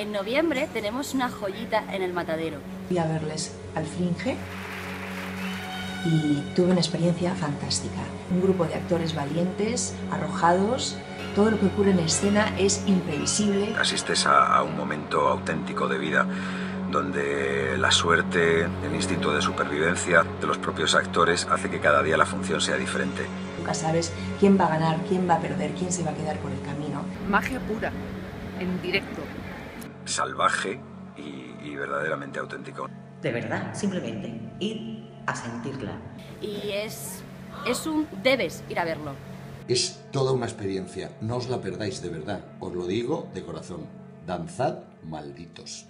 En noviembre tenemos una joyita en el matadero. Fui a verles al Fringe y tuve una experiencia fantástica. Un grupo de actores valientes, arrojados, todo lo que ocurre en escena es imprevisible. Asistes a, a un momento auténtico de vida donde la suerte, el instinto de supervivencia de los propios actores hace que cada día la función sea diferente. Nunca sabes quién va a ganar, quién va a perder, quién se va a quedar por el camino. Magia pura, en directo. Salvaje y, y verdaderamente auténtico. De verdad, simplemente ir a sentirla. Y es, es un debes ir a verlo. Es toda una experiencia, no os la perdáis de verdad, os lo digo de corazón. Danzad malditos.